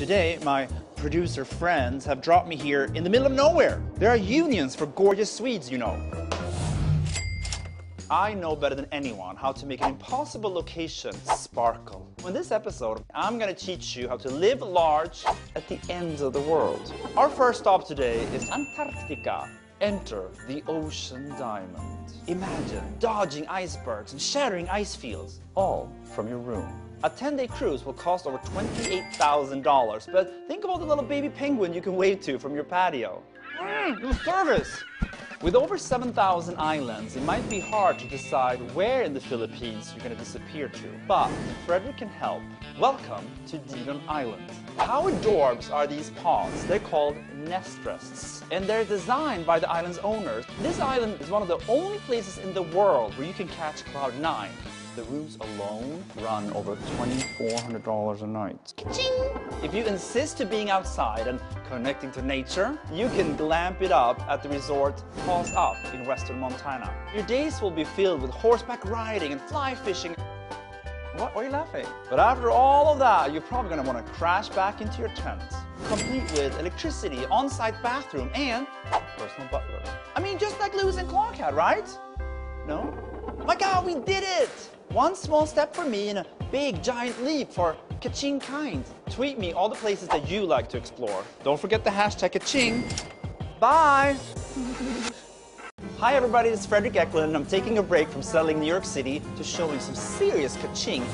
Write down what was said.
Today, my producer friends have dropped me here in the middle of nowhere. There are unions for gorgeous Swedes, you know. I know better than anyone how to make an impossible location sparkle. In this episode, I'm gonna teach you how to live large at the ends of the world. Our first stop today is Antarctica. Enter the ocean diamond. Imagine dodging icebergs and shattering ice fields, all from your room. A 10-day cruise will cost over $28,000, but think all the little baby penguin you can wave to from your patio. Mm, the service! With over 7,000 islands, it might be hard to decide where in the Philippines you're going to disappear to. But Fredrik can help. Welcome to Dedon Island. How adorbs are these ponds? They're called nest rests, and they're designed by the island's owners. This island is one of the only places in the world where you can catch cloud nine. The rooms alone run over $2,400 a night. If you insist to being outside and connecting to nature, you can glamp it up at the resort Paws Up in western Montana. Your days will be filled with horseback riding and fly fishing. What? Why are you laughing? But after all of that, you're probably gonna want to crash back into your tent, complete with electricity, on-site bathroom, and personal butler. I mean, just like Lewis and Clark had, right? No? My God, we did it! One small step for me and a big giant leap for Kaching kind. Tweet me all the places that you like to explore. Don't forget the hashtag Kaching. Bye! Hi everybody, it's Fredrik Eklund and I'm taking a break from selling New York City to showing some serious Kaching